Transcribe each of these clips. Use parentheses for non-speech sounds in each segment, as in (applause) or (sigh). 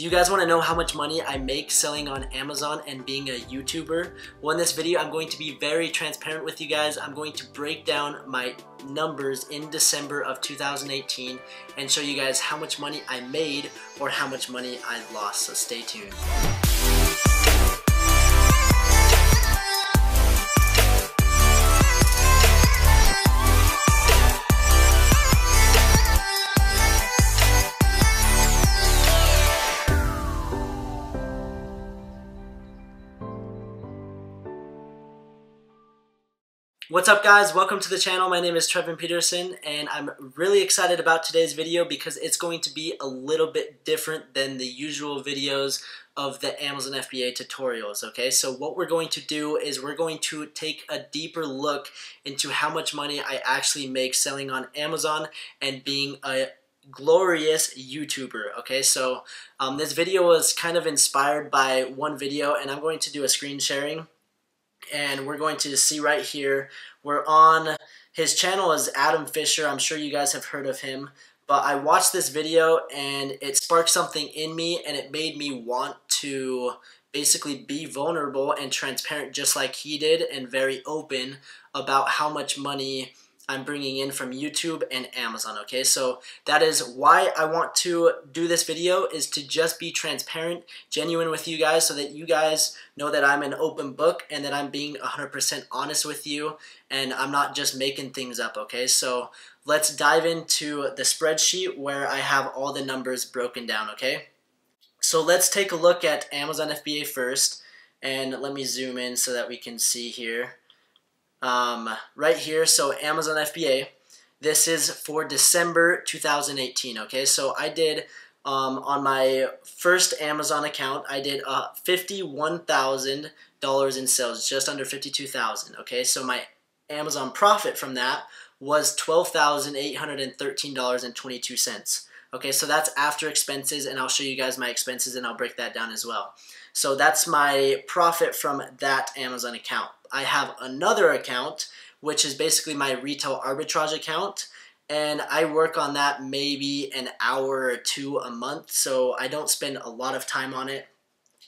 Do you guys want to know how much money I make selling on Amazon and being a YouTuber? Well, in this video, I'm going to be very transparent with you guys. I'm going to break down my numbers in December of 2018 and show you guys how much money I made or how much money I lost, so stay tuned. What's up guys? Welcome to the channel. My name is Trevin Peterson and I'm really excited about today's video because it's going to be a little bit different than the usual videos of the Amazon FBA tutorials, okay? So what we're going to do is we're going to take a deeper look into how much money I actually make selling on Amazon and being a glorious YouTuber, okay? So um, this video was kind of inspired by one video and I'm going to do a screen sharing and we're going to see right here. We're on his channel is Adam Fisher. I'm sure you guys have heard of him. But I watched this video and it sparked something in me and it made me want to basically be vulnerable and transparent just like he did and very open about how much money I'm bringing in from YouTube and Amazon, okay? So that is why I want to do this video is to just be transparent, genuine with you guys so that you guys know that I'm an open book and that I'm being 100% honest with you and I'm not just making things up, okay? So let's dive into the spreadsheet where I have all the numbers broken down, okay? So let's take a look at Amazon FBA first and let me zoom in so that we can see here um, right here. So Amazon FBA. This is for December 2018. Okay, so I did um, on my first Amazon account, I did uh, $51,000 in sales, just under 52,000. Okay, so my Amazon profit from that was $12,813.22. Okay, so that's after expenses, and I'll show you guys my expenses and I'll break that down as well. So that's my profit from that Amazon account. I have another account, which is basically my retail arbitrage account. And I work on that maybe an hour or two a month, so I don't spend a lot of time on it.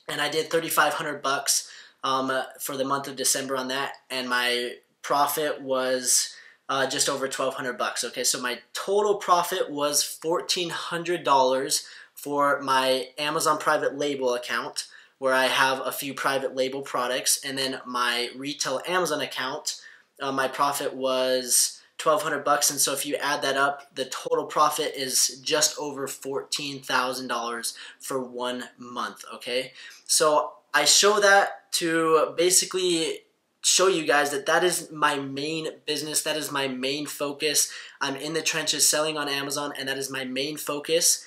And I did 3,500 bucks um, for the month of December on that, and my profit was uh, just over 1,200 bucks. Okay, so my total profit was $1,400 for my Amazon private label account where I have a few private label products, and then my retail Amazon account, uh, my profit was 1200 bucks. And so if you add that up the total profit is just over $14,000 for one month okay? So I show that to basically show you guys that that is my main business that is my main focus. I'm in the trenches selling on Amazon and that is my main focus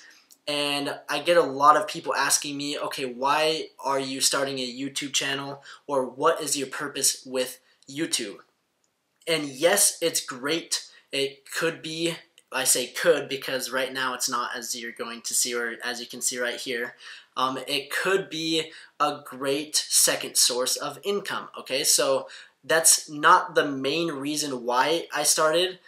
and I get a lot of people asking me, okay, why are you starting a YouTube channel or what is your purpose with YouTube? And yes, it's great. It could be, I say could because right now it's not as you're going to see or as you can see right here. Um, it could be a great second source of income, okay? So that's not the main reason why I started.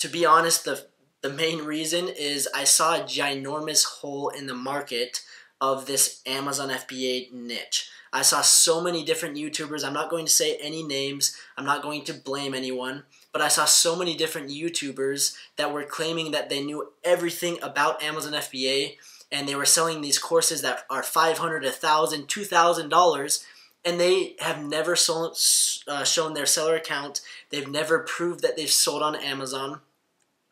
To be honest, the the main reason is I saw a ginormous hole in the market of this Amazon FBA niche. I saw so many different YouTubers. I'm not going to say any names. I'm not going to blame anyone. But I saw so many different YouTubers that were claiming that they knew everything about Amazon FBA and they were selling these courses that are $500, $1,000, $2,000 and they have never sold, uh, shown their seller account. They've never proved that they've sold on Amazon.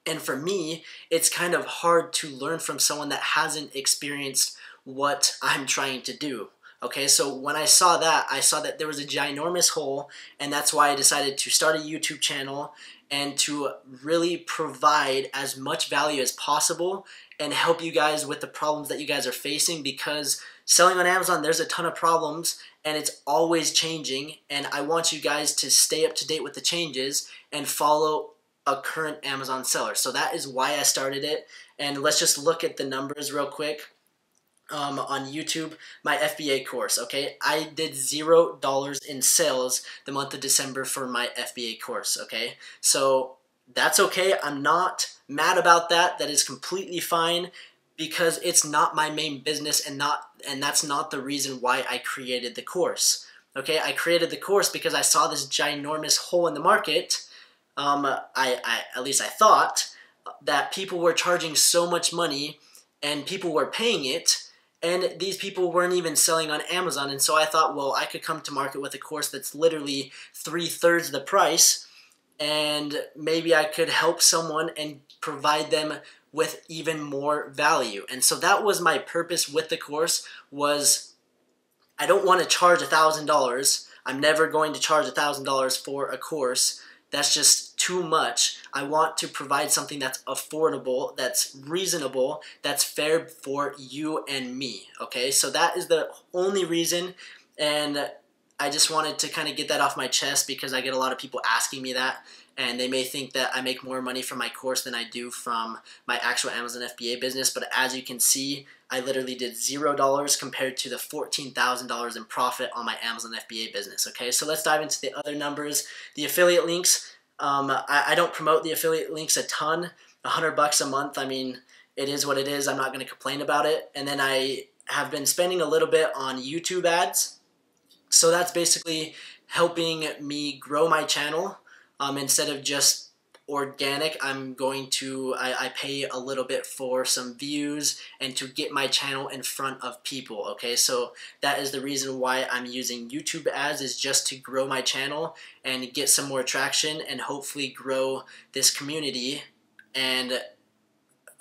And for me, it's kind of hard to learn from someone that hasn't experienced what I'm trying to do. Okay, so when I saw that, I saw that there was a ginormous hole, and that's why I decided to start a YouTube channel and to really provide as much value as possible and help you guys with the problems that you guys are facing because selling on Amazon, there's a ton of problems and it's always changing. And I want you guys to stay up to date with the changes and follow a current Amazon seller. So that is why I started it. And let's just look at the numbers real quick. Um, on YouTube, my FBA course, okay? I did zero dollars in sales the month of December for my FBA course, okay? So that's okay. I'm not mad about that. That is completely fine because it's not my main business and not and that's not the reason why I created the course. Okay, I created the course because I saw this ginormous hole in the market. Um, I, I at least I thought that people were charging so much money and people were paying it and these people weren't even selling on Amazon. And so I thought, well, I could come to market with a course that's literally three thirds the price, and maybe I could help someone and provide them with even more value. And so that was my purpose with the course was I don't want to charge a thousand dollars. I'm never going to charge a thousand dollars for a course. That's just too much. I want to provide something that's affordable, that's reasonable, that's fair for you and me. Okay, so that is the only reason, and I just wanted to kind of get that off my chest because I get a lot of people asking me that and they may think that I make more money from my course than I do from my actual Amazon FBA business. But as you can see, I literally did zero dollars compared to the $14,000 in profit on my Amazon FBA business. Okay, so let's dive into the other numbers. The affiliate links, um, I, I don't promote the affiliate links a ton. A hundred bucks a month, I mean, it is what it is. I'm not going to complain about it. And then I have been spending a little bit on YouTube ads. So that's basically helping me grow my channel um, instead of just organic i'm going to I, I, pay a little bit for some views and to get my channel in front of people okay? So that is the reason why i'm using youtube ads is just to grow my channel and get some more traction and hopefully grow this community and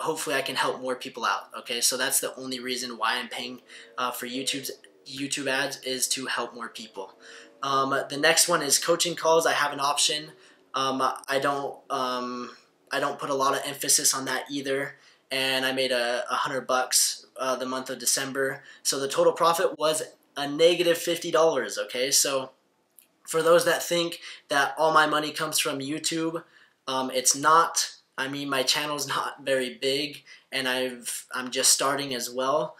hopefully i can help more people out okay? So that's the only reason why i'm paying uh, for youtube's youtube ads is to help more people. Um, the next one is coaching calls. I have an option um, I don't um, I don't put a lot of emphasis on that either, and I made a, a hundred bucks uh, the month of December. So the total profit was a negative fifty dollars. Okay, so for those that think that all my money comes from YouTube, um, it's not. I mean, my channel's (laughs) not very big, and I've I'm just starting as well.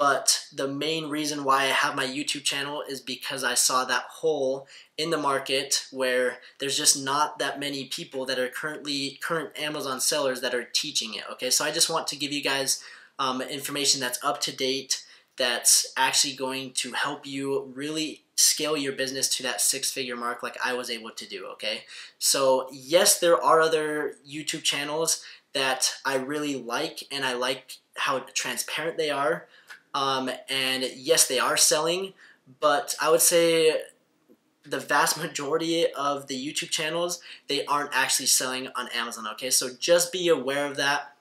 But the main reason why I have my YouTube channel is because I saw that hole in the market where there's just not that many people that are currently current Amazon sellers that are teaching it. Okay, so I just want to give you guys um, information that's up to date, that's actually going to help you really scale your business to that six figure mark like I was able to do. Okay, so yes, there are other YouTube channels that I really like and I like how transparent they are. Um, and yes, they are selling, but I would say the vast majority of the YouTube channels, they aren't actually selling on Amazon, okay? So just be aware of that.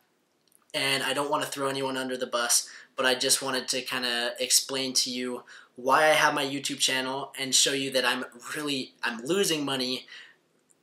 And I don't want to throw anyone under the bus, but I just wanted to kind of explain to you why I have my YouTube channel and show you that I'm really, I'm losing money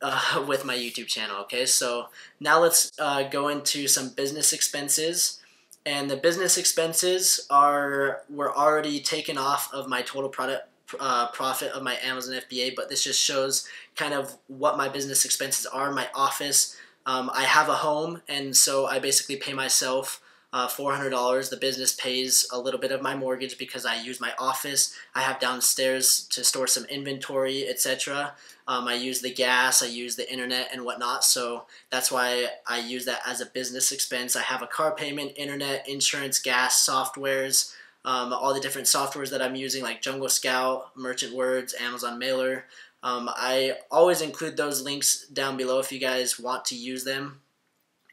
uh, (laughs) with my YouTube channel, okay? So now let's uh, go into some business expenses and the business expenses are were already taken off of my total product uh, profit of my Amazon FBA, but this just shows kind of what my business expenses are. My office, um, I have a home, and so I basically pay myself uh, $400. The business pays a little bit of my mortgage because I use my office. I have downstairs to store some inventory, etc. Um, I use the gas, I use the internet and whatnot, so that's why I use that as a business expense. I have a car payment, internet, insurance, gas, softwares, um, all the different softwares that I'm using like Jungle Scout, Merchant Words, Amazon Mailer. Um, I always include those links down below if you guys want to use them.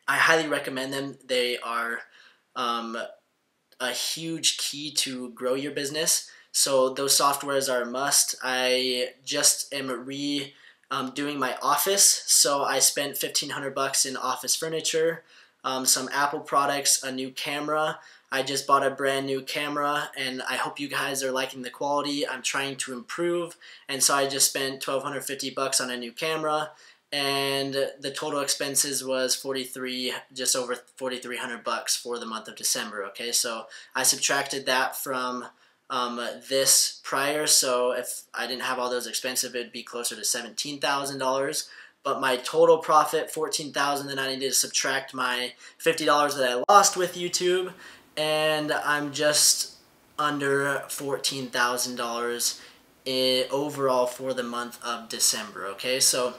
I highly recommend them. They are um, a huge key to grow your business. So those softwares are a must. I just am re um, doing my office, so I spent fifteen hundred bucks in office furniture, um, some Apple products, a new camera. I just bought a brand new camera, and I hope you guys are liking the quality. I'm trying to improve, and so I just spent twelve hundred fifty bucks on a new camera and the total expenses was 43 just over 4300 bucks for the month of December okay? So I subtracted that from um, this prior. So if I didn't have all those expenses it'd be closer to $17,000 but my total profit 14,000 then I needed to subtract my $50 that I lost with YouTube. And I'm just under $14,000 overall for the month of December okay? So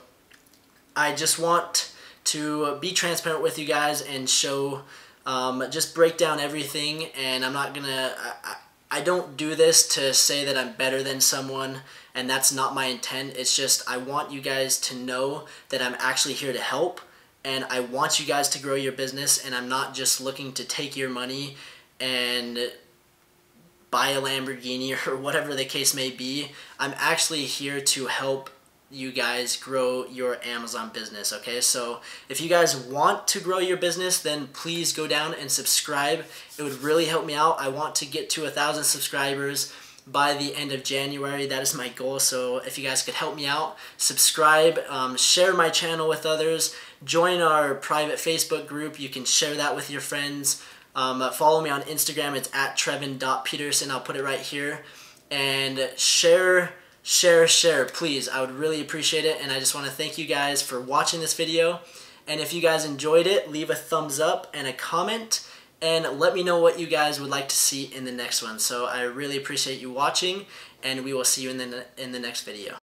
I just want to be transparent with you guys and show um, just break down everything, and I'm not gonna. I, I don't do this to say that I'm better than someone, and that's not my intent. It's just I want you guys to know that I'm actually here to help, and I want you guys to grow your business, and I'm not just looking to take your money and buy a Lamborghini (laughs) or whatever the case may be. I'm actually here to help you guys grow your Amazon business, okay? So if you guys want to grow your business, then please go down and subscribe. It would really help me out. I want to get to a thousand subscribers by the end of January. That is my goal. So if you guys could help me out, subscribe, um, share my channel with others, join our private Facebook group. You can share that with your friends. Um, uh, follow me on Instagram. It's at trevin.peterson. I'll put it right here. And share, share, share, please. I would really appreciate it. And I just want to thank you guys for watching this video. And if you guys enjoyed it, leave a thumbs up and a comment. And let me know what you guys would like to see in the next one. So I really appreciate you watching. And we will see you in the, in the next video.